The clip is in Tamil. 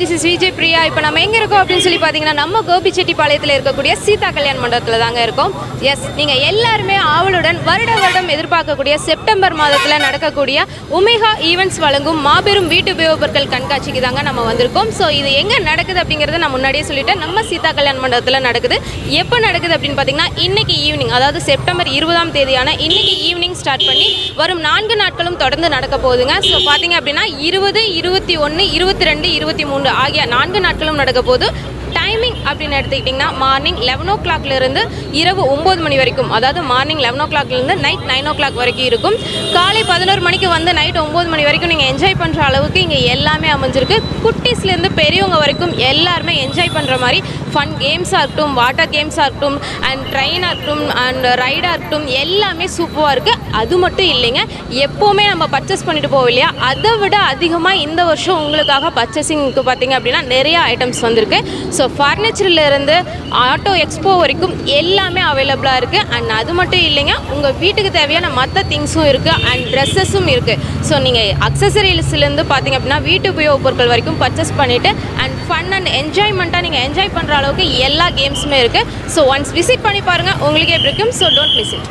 திஸ் இஸ் விஜய் பிரியா இப்போ நம்ம எங்கே இருக்கோம் அப்படின்னு சொல்லி பார்த்தீங்கன்னா நம்ம கோபிச்செட்டிப்பாளையத்தில் இருக்கக்கூடிய சீதா கல்யாண மண்டபத்தில் தாங்க இருக்கோம். எஸ் நீங்கள் எல்லாருமே ஆவலுடன் வருட வருடம் எதிர்பார்க்கக்கூடிய செப்டம்பர் மாதத்தில் நடக்கக்கூடிய உமேகா ஈவெண்ட்ஸ் வழங்கும் மாபெரும் வீட்டு உபயோகப்பொருட்கள் கண்காட்சிக்கு தாங்க நம்ம வந்திருக்கோம். ஸோ இது எங்கே நடக்குது அப்படிங்கிறத நான் முன்னாடியே சொல்லிட்டேன். நம்ம சீதா கல்யாண மண்டபத்தில் நடக்குது. எப்போ நடக்குது அப்படின்னு பார்த்தீங்கன்னா இன்னைக்கு ஈவினிங் அதாவது செப்டம்பர் இருபதாம் தேதியான இன்னைக்கு ஈவினிங் ஸ்டார்ட் பண்ணி வரும் நான்கு நாட்களும் தொடர்ந்து நடக்க போகுதுங்க. ஸோ பார்த்தீங்க அப்படின்னா இருபது இருபத்தி ஒன்று இருபத்தி ரெண்டு இருபத்தி மூணு ஆகிய நான்கு நாட்களும் நடக்க போது டைமிங் அப்படின்னு எடுத்துக்கிட்டிங்கன்னா மார்னிங் லெவன் ஓ இருந்து இரவு ஒம்பது மணி வரைக்கும் அதாவது மார்னிங் லெவன் ஓ கிளாக்லேருந்து நைட் நைன் ஓ கிளாக் வரைக்கும் இருக்கும். காலை பதினோரு மணிக்கு வந்து நைட் ஒம்பது மணி வரைக்கும் நீங்கள் என்ஜாய் பண்ணுற அளவுக்கு இங்கே எல்லாமே அமைஞ்சிருக்கு. குட்டீஸ்லேருந்து பெரியவங்க வரைக்கும் எல்லாருமே என்ஜாய் பண்ணுற மாதிரி ஃபன் கேம்ஸாக இருக்கட்டும் வாட்டர் கேம்ஸாக இருக்கட்டும் அண்ட் ட்ரெயினாக இருக்கட்டும் அண்ட் ரைடாக இருக்கட்டும் எல்லாமே சூப்பராக இருக்குது அது மட்டும் இல்லைங்க எப்போவுமே நம்ம பர்ச்சேஸ் பண்ணிட்டு போவோம் இல்லையா? அதை விட அதிகமாக இந்த வருஷம் உங்களுக்காக பர்ச்சேசிங்க்கு பார்த்தீங்க அப்படின்னா நிறைய ஐட்டம்ஸ் வந்திருக்கு. ஸோ ஃபர்னிச்சர்லேருந்து ஆட்டோ எக்ஸ்போ வரைக்கும் எல்லாமே அவைலபிளாக இருக்குது அண்ட் அது மட்டும் இல்லைங்க உங்கள் வீட்டுக்கு தேவையான மற்ற திங்ஸும் இருக்குது அண்ட் ட்ரெஸ்ஸஸும் இருக்குது ஸோ நீங்கள் அக்சசரிஸ்லேருந்து பார்த்தீங்க அப்படின்னா வீட்டு உபயோகப் பொருட்கள் வரைக்கும் பர்ச்சேஸ் பண்ணிவிட்டு அண்ட் ஃபன் அண்ட் என்ஜாய் என்ஜாய்மெண்ட்டாக நீங்கள் என்ஜாய் பண்ணுற அளவுக்கு எல்லா கேம்ஸுமே இருக்குது ஸோ ஒன்ஸ் விசிட் பண்ணி பாருங்கள் உங்களுக்கே எப்படி இருக்கும் ஸோ டோன்ட் மிஸ் இட்